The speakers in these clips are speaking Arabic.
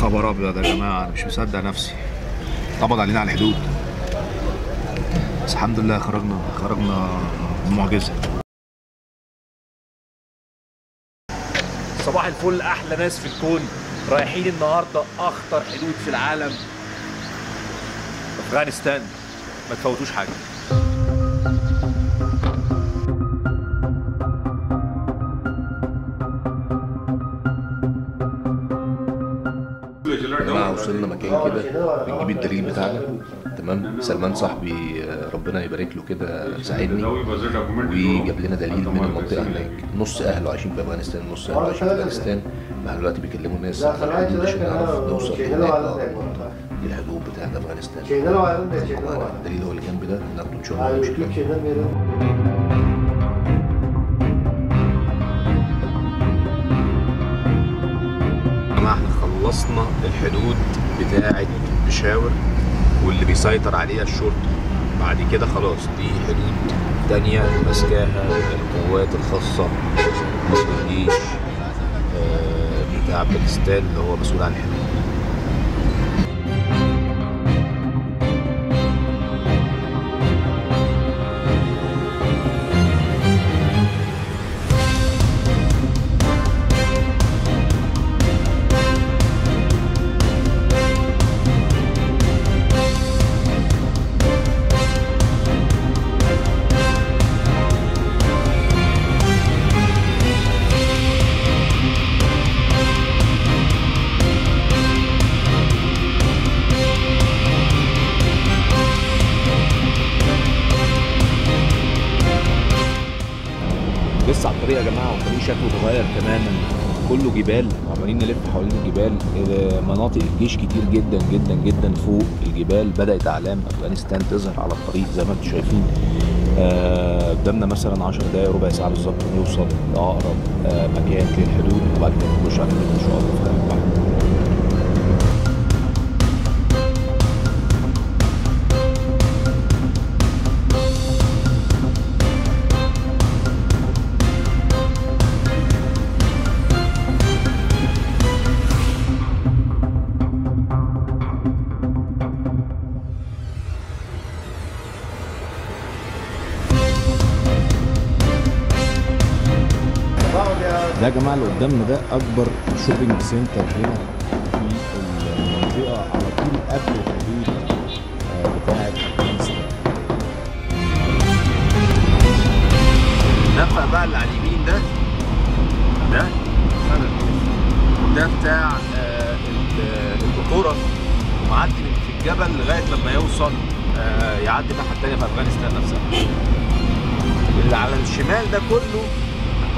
خبر أبيض يا جماعة أنا مش مصدق نفسي. قبض علينا على الحدود. بس الحمد لله خرجنا خرجنا بمعجزه صباح الفل أحلى ناس في الكون. رايحين النهارده أخطر حدود في العالم. أفغانستان ما تفوتوش حاجة. وصلنا مكان كده بنجيب الدليل بتاعنا. تمام؟ سلمان صاحبي آه، ربنا يبارك له كده ساعدني وجاب لنا دليل من المنطقة هناك. نص أهله عايشين في أفغانستان نص أهله عايشين في أفغانستان. إحنا دلوقتي بيكلموا الناس عشان نعرف نوصل هناك للحدود بتاعت أفغانستان. طبعا الدليل هو اللي جنب ده ناخده إن شاء الله. ونمشي إحنا خلصنا الحدود. بتاعة بشاور واللي بيسيطر عليها الشرطة. بعد كده خلاص دي حدود تانية ماسكاها القوات الخاصة الجيش آه، بتاع باكستان اللي هو مسؤول عن الحدود لسه على الطريق يا جماعة والطريق شكله اتغير تماما. كله جبال وعمالين نلف حوالين الجبال. آه، مناطق الجيش كتير جدا جدا جدا فوق الجبال. بدأت إعلام أفغانستان تظهر على الطريق زي ما أنتم شايفين. آه، قدامنا مثلا 10 دقايق ربع ساعة بالظبط نوصل لأقرب آه، مكان للحدود وبعد كده نخش على إن شاء الله. في ده يا جماعة اللي قدامنا ده أكبر shopping center هنا في المنطقة على طول قبل الحدود آه، بتاعة افغانستان النفق بقى اللي على اليمين ده. ده؟ ده بتاع آه، ال- البحوره ومعدي من في الجبل لغاية لما يوصل آه، يعدي الناحية الثانية في أفغانستان نفسها. اللي على الشمال ده كله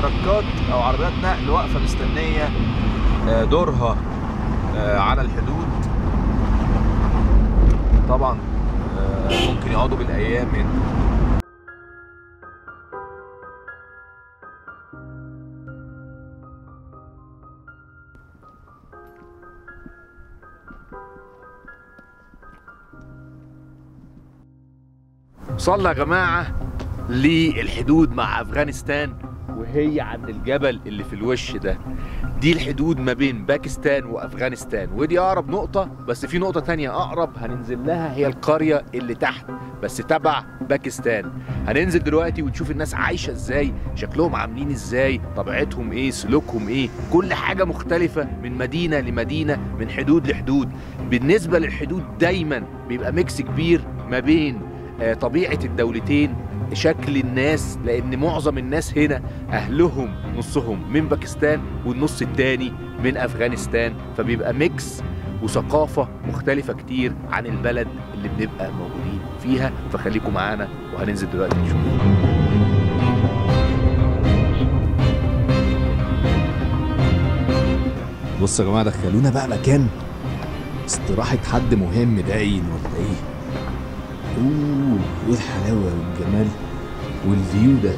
تركات أو عربيات نقل واقفة مستنية آه، دورها آه، على الحدود. طبعا آه، ممكن يقعدوا بالأيام هنا وصلنا يا جماعة للحدود مع أفغانستان. وهي عند الجبل اللي في الوش ده. دي الحدود ما بين باكستان وأفغانستان. ودي أقرب نقطة بس في نقطة تانية أقرب. هننزل لها هي القرية اللي تحت بس تبع باكستان. هننزل دلوقتي ونشوف الناس عايشة إزاي شكلهم عاملين إزاي طبيعتهم إيه سلوكهم إيه. كل حاجة مختلفة من مدينة لمدينة من حدود لحدود. بالنسبة للحدود دايما بيبقى mix كبير ما بين آه، طبيعة الدولتين شكل الناس لأن معظم الناس هنا أهلهم نصهم من باكستان والنص التاني من أفغانستان فبيبقى mix وثقافة مختلفة كتير عن البلد اللي بنبقى موجودين فيها. فخليكم معانا وهننزل دلوقتي نشوف. بصوا يا جماعة دخلونا بقى مكان استراحة حد مهم باين ولا إيه؟ أوه إيه الحلاوة والجمال والفيو ده.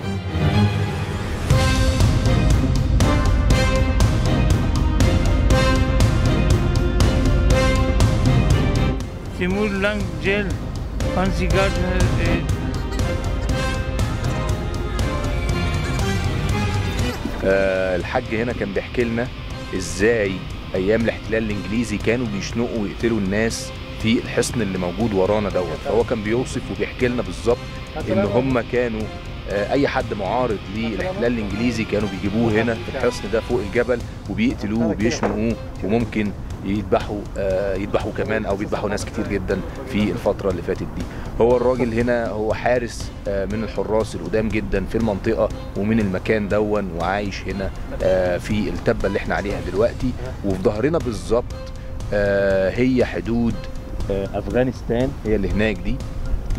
Timur Lang Jail, Fancy Garden, uh, آه الحاج هنا كان بيحكي لنا إزاي أيام الاحتلال الإنجليزي كانوا بيشنقوا ويقتلوا الناس. في الحصن اللي موجود ورانا دوت. فهو كان بيوصف وبيحكي لنا بالظبط إن هم كانوا آه، أي حد معارض للاحتلال الإنجليزي كانوا بيجيبوه هنا في الحصن ده فوق الجبل وبيقتلوه وبيشنقوه وممكن يذبحوا آه، يذبحوا كمان أو بيذبحوا ناس كتير جدا في الفترة اللي فاتت دي. هو الراجل هنا هو حارس آه، من الحراس القدام جدا في المنطقة ومن المكان دون وعايش هنا في التبة اللي إحنا عليها دلوقتي. وفي ظهرنا بالظبط هي حدود أفغانستان هي اللي هناك دي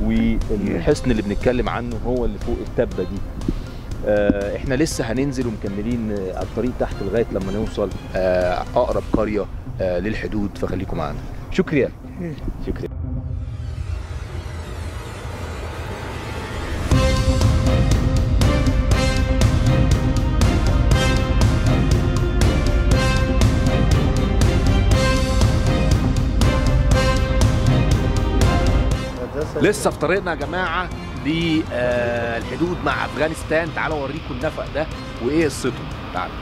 والحصن اللي بنتكلم عنه هو اللي فوق التبة دي. آه، إحنا لسه هننزل ومكملين آه، الطريق تحت لغاية لما نوصل آه، أقرب قرية آه، للحدود فخليكم معانا شكرا. شكرا. لسه في طريقنا يا جماعة للحدود مع أفغانستان. تعالوا اوريكم النفق ده وإيه قصته. تعالوا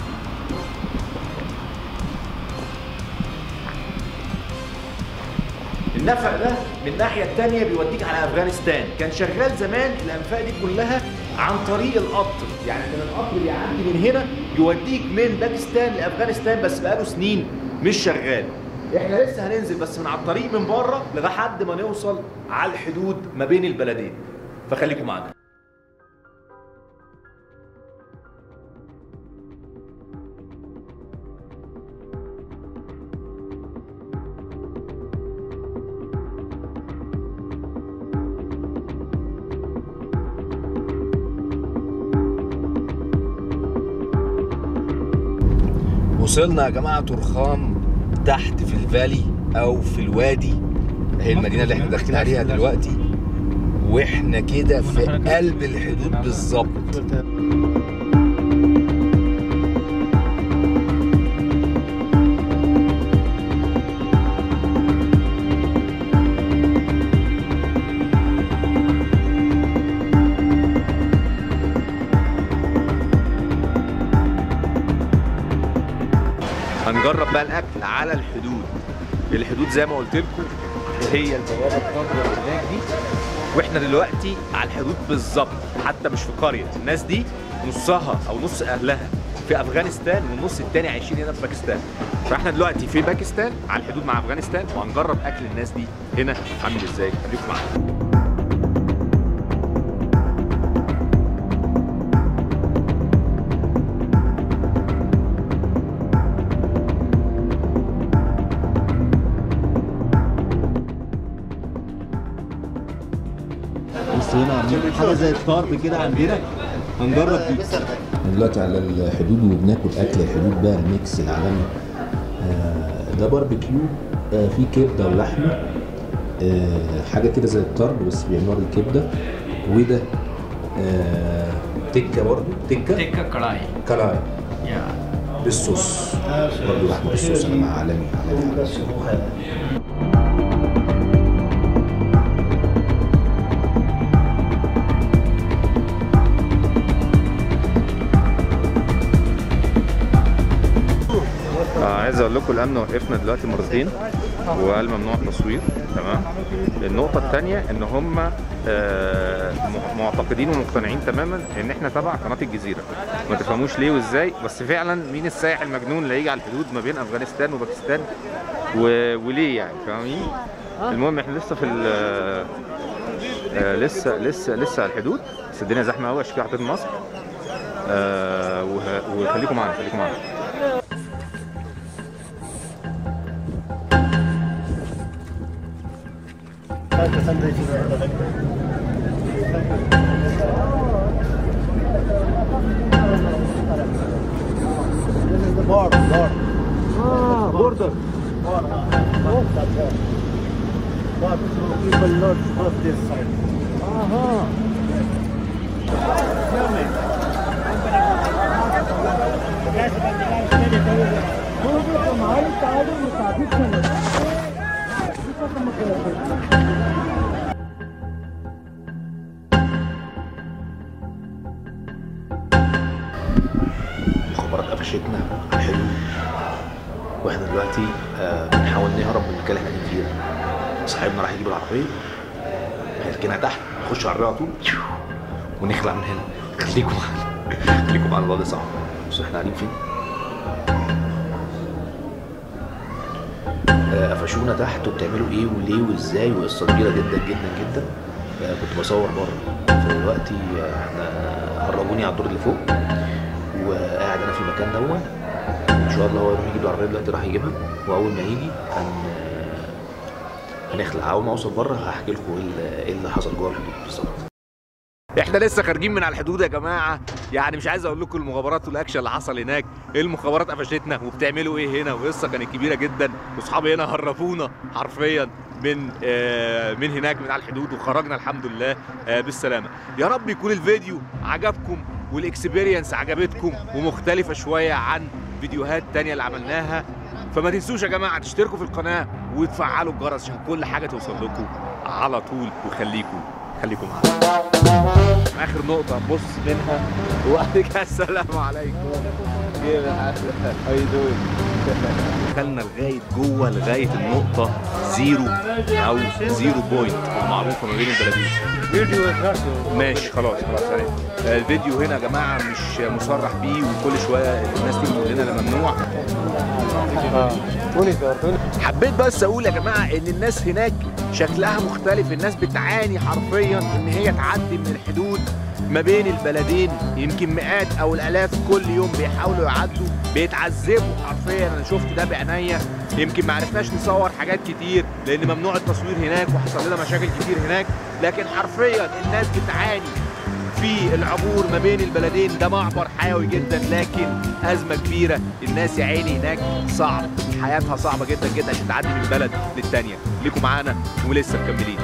النفق ده من الناحيه الثانية بيوديك على أفغانستان. كان شغال زمان الأنفاق دي كلها عن طريق القطر. يعني كان القطر بيعدي من هنا يوديك من باكستان لأفغانستان بس بقاله سنين مش شغال. إحنا لسه هننزل بس من على الطريق من بره لحد ما نوصل على الحدود ما بين البلدين. فخليكم معانا. وصلنا يا جماعة ترخام تحت في الفالي أو في الوادي هي المدينة اللي إحنا داخلين عليها دلوقتي. وإحنا كده في قلب الحدود بالظبط. هنجرب بقى الأكل. الحدود زي ما قلت لكم هي البوابة الخضراء هناك دي. وإحنا دلوقتي على الحدود بالظبط حتى مش في قرية. الناس دي نصها أو نص أهلها في أفغانستان والنص التاني عايشين هنا في باكستان. فإحنا دلوقتي في باكستان على الحدود مع أفغانستان وهنجرب أكل الناس دي هنا عامل إزاي. خليكم معانا هنا عاملين حاجة زي الطرب كده عندنا. هنجرب دي دلوقتي على الحدود وبناكل أكل الحدود بقى ال mix العالمي آه، ده باربيكيو. آه، فيه كبدة ولحمة. آه، حاجة كده زي الطرب بس بيعملوها بالكبده وده تكة برضه تكة؟ تكة كلاي. يا بالصوص. برضه لحمة بالصوص. أنا مع عالمي عالمي. آه عايز أقول لكم الأمن وقفنا دلوقتي مرتين وقال ممنوع التصوير تمام؟ النقطة الثانية إن هم آه معتقدين ومقتنعين تماما إن إحنا تبع قناة الجزيرة. ما تفهموش ليه وإزاي بس فعلا مين السائح المجنون اللي هيجي على الحدود ما بين أفغانستان وباكستان. وليه يعني؟ فاهمين؟ المهم إحنا لسه في آه لسه لسه لسه على الحدود. بس الدنيا زحمة قوي عشان كده حطيت ماسك. آه. وخليكم معانا خليكم معانا. Bor, bor. Ha, border. Bor. Oh, that's it. But you will not cross this side. Aha. Hear me. तो हमारी कार्ड मुताबिक चलेगा المخابرات قفشتنا الحدود وإحنا دلوقتي نهرب من المكان اللي إحنا فيه صاحبنا راح يجيب العربية. هيركنها تحت. نخش العربيه على طول. ونخلع من هنا. خليكم معانا خليكم معانا الوضع صعب. بص إحنا قاعدين فين؟ قفشونا تحت وبتعملوا إيه وليه وإزاي؟ وقصة كبيرة جدا جدا جدا. آه، كنت بصور بره. فدلوقتي آه، إحنا هربوني على الدور اللي فوق. وقاعد أنا في المكان دوت إن شاء الله هو يروح يجيب العربيه دلوقتي راح يجيبها. وأول ما يجي هن هنخلع. أول ما أوصل بره هحكي لكم إيه اللي- اللي حصل جوه الحدود بالظبط. إحنا لسه خارجين من على الحدود يا جماعة. يعني مش عايز أقول لكم المغامرات والاكشن اللي حصل هناك. المخابرات قفشتنا. وبتعملوا إيه هنا؟ وقصة كانت كبيرة جدا. واصحابي هنا هربونا حرفيا من آه من هناك من على الحدود. وخرجنا الحمد لله آه بالسلامة. يا رب يكون الفيديو عجبكم وال experience عجبتكم ومختلفة شوية عن فيديوهات تانية اللي عملناها. فما تنسوش يا جماعة تشتركوا في القناة وتفعلوا الجرس عشان كل حاجة توصل لكم على طول. وخليكم خليكم معانا. آخر نقطة نبص منها. وبعد كده السلام عليكم. دخلنا لغاية جوه لغاية النقطة zero أو zero point المعروفه ما بين البلدين. فيديو ماشي خلاص خلاص آه، الفيديو هنا يا جماعة مش مصرح بيه وكل شوية الناس تيجي تقول لنا ده ممنوع. حبيت بس أقول يا جماعة إن الناس هناك شكلها مختلف الناس بتعاني حرفيا إن هي تعدي من الحدود. ما بين البلدين يمكن مئات أو الآلاف كل يوم بيحاولوا يعدوا بيتعذبوا حرفيا. أنا شفت ده بعينيا يمكن ما عرفناش نصور حاجات كتير لأن ممنوع التصوير هناك وحصل لنا مشاكل كتير هناك. لكن حرفيا الناس بتعاني في العبور ما بين البلدين. ده معبر حيوي جدا لكن أزمة كبيرة. الناس يا عيني هناك صعب حياتها صعبة جدا جدا عشان تعدي من بلد للتانية. ليكم معانا ولسه مكملين.